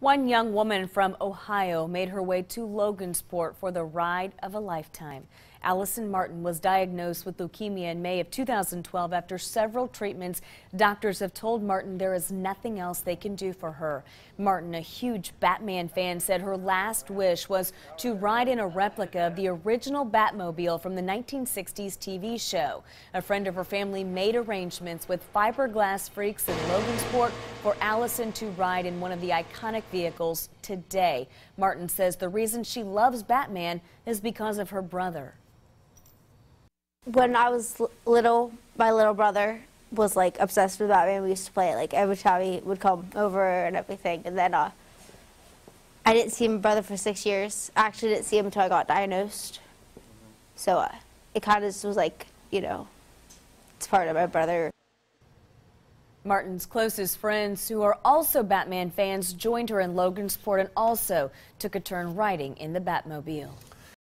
One young woman from Ohio made her way to Logansport for the ride of a lifetime. Allison Martin was diagnosed with leukemia in May of 2012 after several treatments. Doctors have told Martin there is nothing else they can do for her. Martin, a huge Batman fan, said her last wish was to ride in a replica of the original Batmobile from the 1960s TV show. A friend of her family made arrangements with fiberglass freaks in Logansport for Allison to ride in one of the iconic vehicles today. Martin says the reason she loves Batman is because of her brother. When I was little, my little brother was like obsessed with Batman. We used to play it like every time he would come over and everything. And then uh, I didn't see my brother for six years. I actually didn't see him until I got diagnosed. So uh, it kind of was like, you know, it's part of my brother. Martin's closest friends, who are also Batman fans, joined her in Logansport and also took a turn riding in the Batmobile.